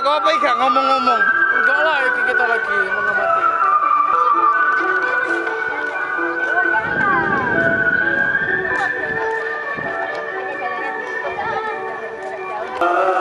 Gak apa-apa ngomong-ngomong. Enggak lah, ini kita lagi mengamati. Uh...